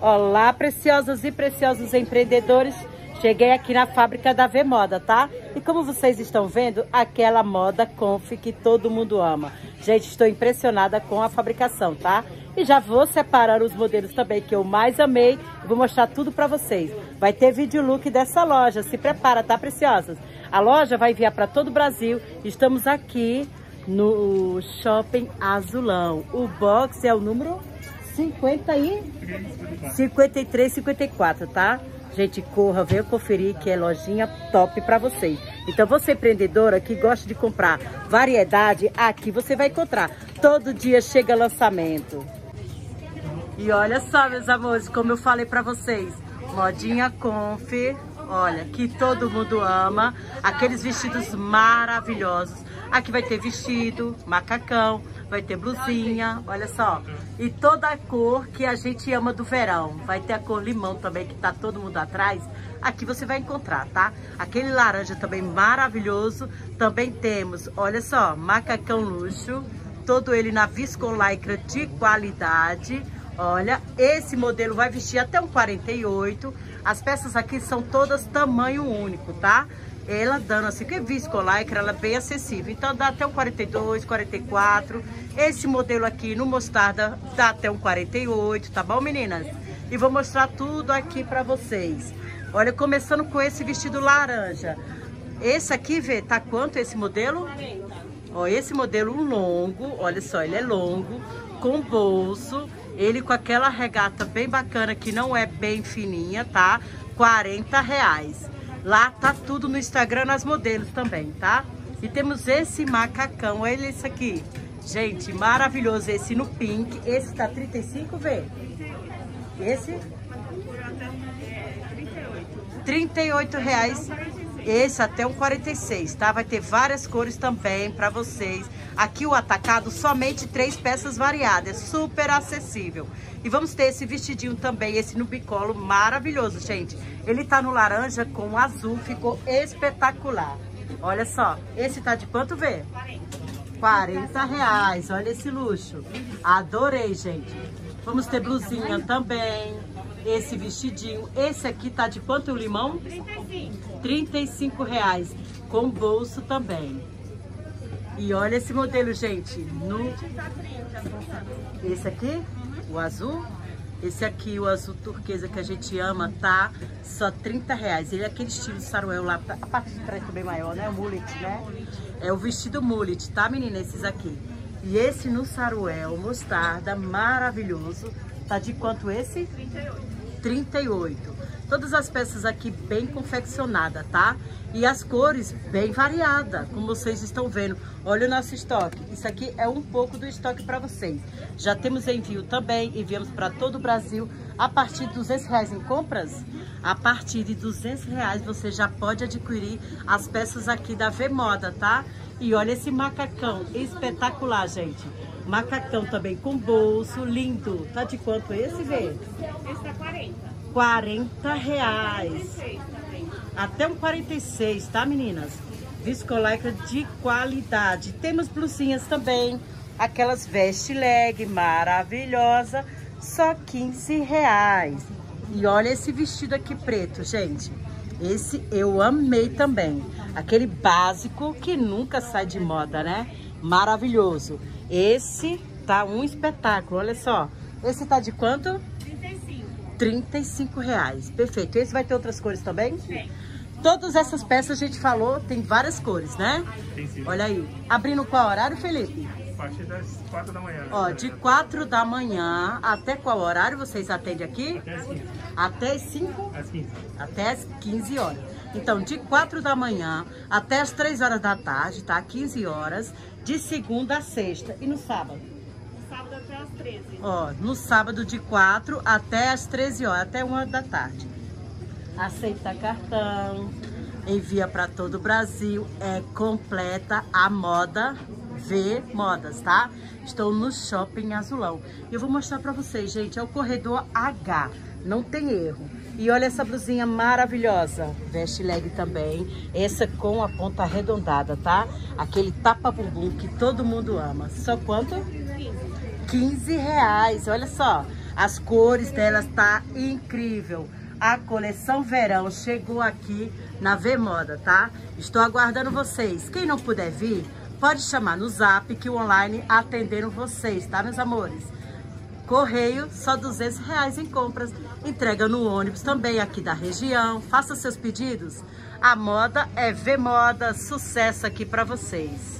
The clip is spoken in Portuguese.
Olá, preciosas e preciosos empreendedores. Cheguei aqui na fábrica da V Moda, tá? E como vocês estão vendo, aquela moda conf que todo mundo ama. Gente, estou impressionada com a fabricação, tá? E já vou separar os modelos também que eu mais amei. Vou mostrar tudo pra vocês. Vai ter vídeo look dessa loja. Se prepara, tá, preciosas? A loja vai enviar para todo o Brasil. Estamos aqui no Shopping Azulão. O box é o número 50 e 53, 54, tá? Gente, corra, venha conferir que é lojinha top para vocês. Então, você empreendedora que gosta de comprar variedade, aqui você vai encontrar. Todo dia chega lançamento. E olha só, meus amores, como eu falei para vocês, modinha conf, olha, que todo mundo ama. Aqueles vestidos maravilhosos. Aqui vai ter vestido, macacão, vai ter blusinha, olha só. E toda a cor que a gente ama do verão. Vai ter a cor limão também, que tá todo mundo atrás. Aqui você vai encontrar, tá? Aquele laranja também maravilhoso. Também temos, olha só, macacão luxo. Todo ele na viscon lycra de qualidade. Olha, esse modelo vai vestir até um 48. As peças aqui são todas tamanho único, tá? Ela dando assim, que viscolaicra, ela é bem acessível. Então dá até um 42, 44. Esse modelo aqui no mostarda dá até um 48, tá bom, meninas? E vou mostrar tudo aqui pra vocês. Olha, começando com esse vestido laranja. Esse aqui, vê, tá quanto esse modelo? 40. Ó, esse modelo longo, olha só, ele é longo, com bolso. Ele com aquela regata bem bacana, que não é bem fininha, tá? 40 reais. Lá tá tudo no Instagram, nas modelos também, tá? E temos esse macacão, olha esse aqui. Gente, maravilhoso esse no pink. Esse tá 35, vê? Esse? 38 reais. Esse até um 46, tá? Vai ter várias cores também pra vocês. Aqui o atacado, somente três peças variadas. Super acessível. E vamos ter esse vestidinho também, esse no bicolo, maravilhoso, gente. Ele tá no laranja com azul, ficou espetacular. Olha só, esse tá de quanto, vê? 40. 40 reais, olha esse luxo. Adorei, gente. Vamos ter blusinha também. Esse vestidinho. Esse aqui tá de quanto o limão? 35. 35 reais. Com bolso também. E olha esse modelo, gente. No... Esse aqui? o azul. Esse aqui, o azul turquesa que a gente ama, tá só 30 reais. Ele é aquele estilo saruel lá, a parte de trás também maior, né? O mullet, né? É o vestido mullet, tá, menina? Esses aqui. E esse no saruel, mostarda, maravilhoso. Tá de quanto esse? 38. 38. Todas as peças aqui bem confeccionadas, tá? E as cores bem variadas, como vocês estão vendo. Olha o nosso estoque. Isso aqui é um pouco do estoque para vocês. Já temos envio também, enviamos para todo o Brasil. A partir de 200 reais em compras, a partir de 200 reais você já pode adquirir as peças aqui da V Moda, tá? E olha esse macacão, espetacular, gente. Macacão também com bolso, lindo. Tá de quanto esse, Vê? Esse tá 40. 40 reais. Até um 46, tá, meninas? Viscolaicra de qualidade. Temos blusinhas também. Aquelas veste leg maravilhosa. Só 15 reais. E olha esse vestido aqui preto, gente. Esse eu amei também. Aquele básico que nunca sai de moda, né? Maravilhoso. Esse tá um espetáculo, olha só. Esse tá de quanto? 35 reais. Perfeito. Esse vai ter outras cores também? Sim. Todas essas peças a gente falou, tem várias cores, né? Tem sim. Olha aí. Abrindo qual horário, Felipe? A partir das 4 da manhã. Ó, de 4 da manhã até qual horário vocês atendem aqui? Até as 15. Até as 5? Às 15. Até as 15 horas. Então, de 4 da manhã até as 3 horas da tarde, tá? 15 horas, de segunda a sexta. E no sábado? sábado até as 13. Ó, no sábado de 4 até as 13 horas, até 1 da tarde. Aceita cartão, envia para todo o Brasil, é completa a moda V Modas, tá? Estou no Shopping Azulão. E eu vou mostrar para vocês, gente, é o corredor H, não tem erro. E olha essa blusinha maravilhosa, veste leg também, essa com a ponta arredondada, tá? Aquele tapa bumbum que todo mundo ama. Só quanto? 15 reais, olha só. As cores delas tá incrível. A coleção verão chegou aqui na V Moda, tá? Estou aguardando vocês. Quem não puder vir, pode chamar no zap que o online atenderam vocês, tá, meus amores? Correio, só 200 reais em compras. Entrega no ônibus também aqui da região. Faça seus pedidos. A moda é V Moda. Sucesso aqui para vocês.